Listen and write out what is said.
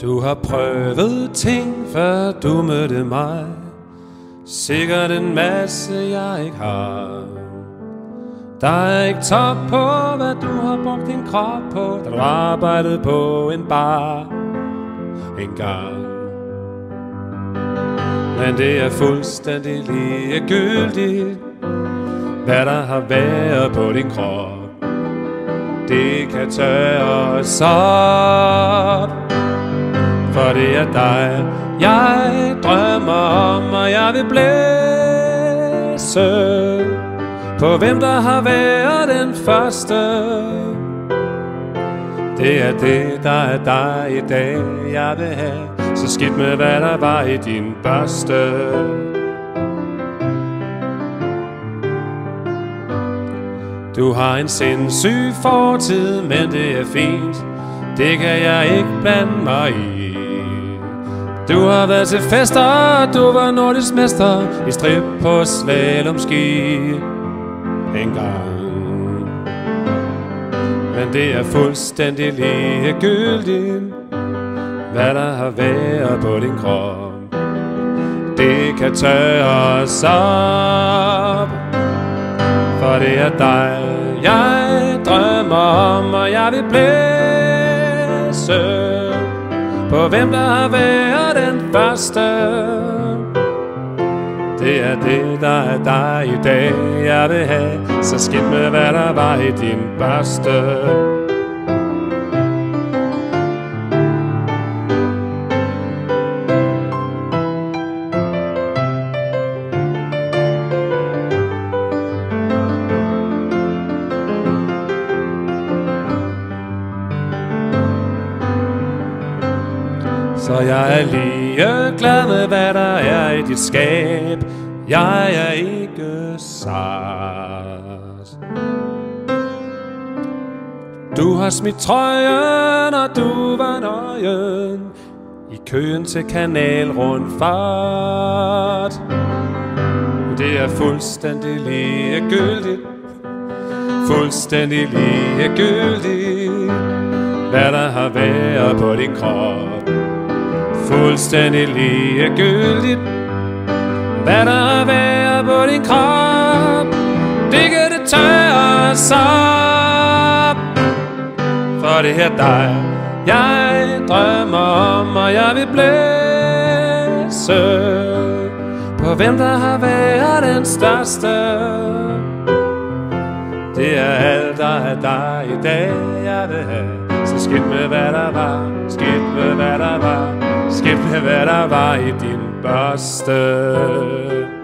Du har prøvet ting, før du mødte mig. Sikkert en masse, jeg ikke har. Der er ikke top på, hvad du har brugt din krop på Da du arbejdede på en bar en gang. Men det er fuldstændig ligegyldigt Hvad der har været på din krop. Det kan tørres op. For det er dig. Jeg drømmer om Og jeg vil blæse På hvem der har været den første. Det er det, der er dig i dag, jeg vil have. Så skidt med, hvad der var i din børste. Du har en sindssyg fortid, men det er fint. Det kan jeg ikke blande mig i. Du har været til fester, du var nordisk mester I strip på slalomski. En gang men det er fuldstændig ligegyldigt Hvad der har været på din krop. Det kan tørres op For det er dig, jeg drømmer om Og jeg vil blive for hvem der har været den første? Det er det, der er dig i dag, jeg vil have. Så skidt med, hvad der var i din børste. Så jeg er lige glad med, hvad der er i dit skab. Jeg er ikke sart. Du har smidt trøjen, og du var nøgen. I køen til kanalrundfart Det er fuldstændig ligegyldigt. Fuldstændig ligegyldigt Hvad der har været på din krop fuldstændig ligegyldigt. Hvad der er været på din krop Det kan det tørres op. For det her dig Jeg drømmer om Og jeg vil blæse På hvem der har været den største. Det er alt der er dig i dag Jeg vil have. Så skidt med hvad der var Skidt med hvad der var. Skidt hvad der var i din børste.